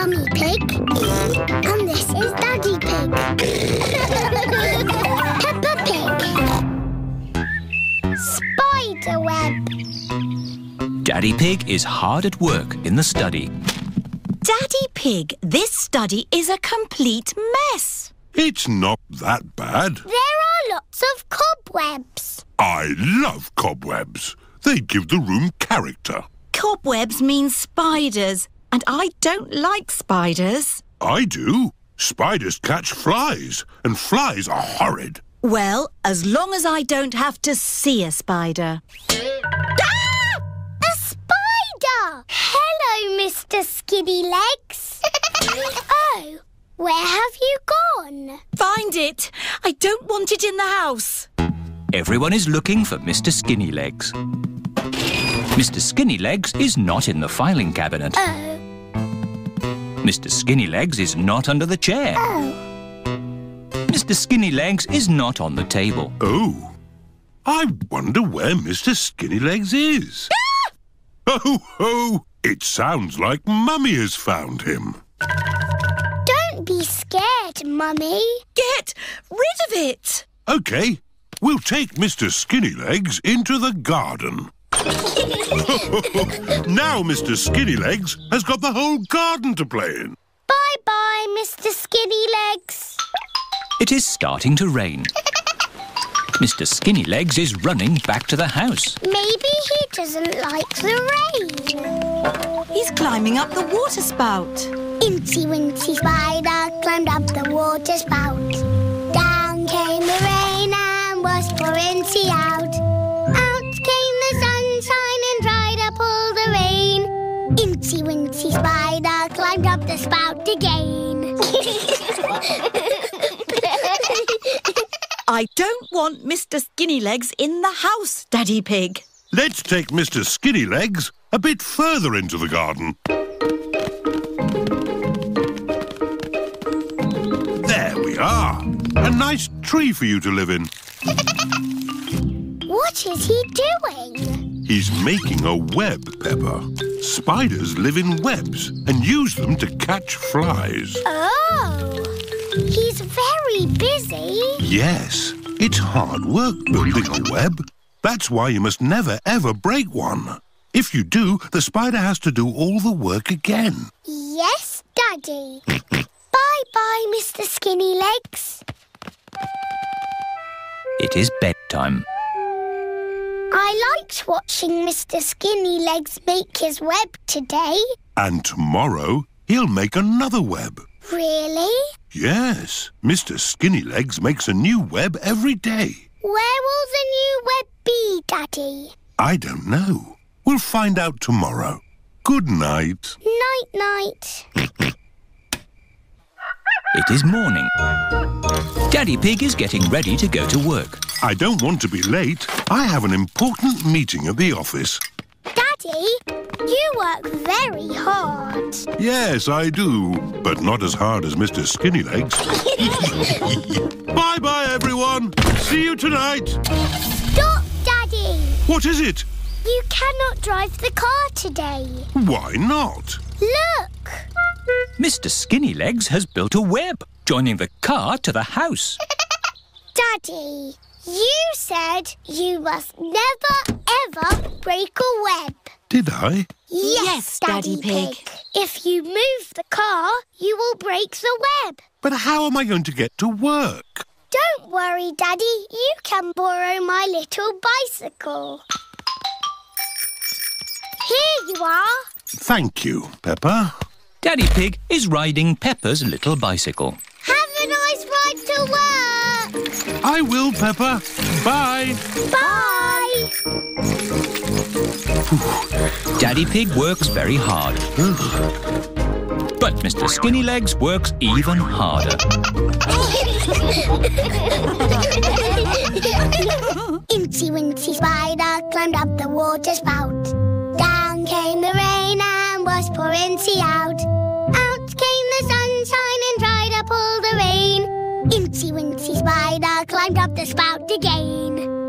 Mummy Pig. And this is Daddy Pig. Peppa Pig. Spider web. Daddy Pig is hard at work in the study. Daddy Pig, this study is a complete mess. It's not that bad. There are lots of cobwebs. I love cobwebs. They give the room character. Cobwebs mean spiders, and I don't like spiders. I do. Spiders catch flies, and flies are horrid. Well, as long as I don't have to see a spider. Ah! A spider! Hello, Mr. Skinny Legs. oh, where have you gone? Find it! I don't want it in the house. Everyone is looking for Mr. Skinny Legs. Mr. Skinny Legs is not in the filing cabinet. Oh, Mr. Skinny Legs is not under the chair. oh. Mr. Skinny Legs is not on the table. Oh, I wonder where Mr. Skinnylegs is. Oh, ho! It sounds like Mummy has found him. Don't be scared, Mummy. Get rid of it! OK, we'll take Mr. Skinnylegs into the garden. now Mr. Skinnylegs has got the whole garden to play in. Bye-bye, Mr. Skinny Legs. It is starting to rain. Mr. Skinny Legs is running back to the house. Maybe he doesn't like the rain. He's climbing up the water spout. Incy Wincy Spider climbed up the water spout. Down came the rain and was for Incy out. Out Incy Wincy Spider climbed up the spout again. I don't want Mr. Skinny Legs in the house, Daddy Pig. Let's take Mr. Skinnylegs a bit further into the garden. There we are. A nice tree for you to live in. what is he doing? He's making a web, Peppa. Spiders live in webs and use them to catch flies. Oh, he's very busy. Yes, it's hard work building a web. That's why you must never ever break one. If you do, the spider has to do all the work again. Yes, Daddy. Bye-bye, Mr. Skinny Legs. It is bedtime. I liked watching Mr. Skinny Legs make his web today. And tomorrow, he'll make another web. Really? Yes, Mr. Skinnylegs makes a new web every day. Where will the new web be, Daddy? I don't know. We'll find out tomorrow. Good night. Night-night. It is morning. Daddy Pig is getting ready to go to work. I don't want to be late. I have an important meeting at the office. Daddy, you work very hard. Yes, I do, but not as hard as Mr. Skinnylegs. Bye-bye, everyone. See you tonight. Stop, Daddy. What is it? You cannot drive the car today. Why not? Look. Mr. Skinny Legs has built a web, joining the car to the house. Daddy, you said you must never, ever break a web. Did I? Yes, Daddy Pig. If you move the car, you will break the web. But how am I going to get to work? Don't worry, Daddy. You can borrow my little bicycle. Here you are. Thank you, Peppa. Daddy Pig is riding Peppa's little bicycle. Have a nice ride to work. I will, Peppa. Bye. Bye. Daddy Pig works very hard. But Mr. Skinny Legs works even harder. Incy Wincy Spider climbed up the water spout. Down came the rain and was for Incy out. Out Incy Wincy Spider climbed up the spout again.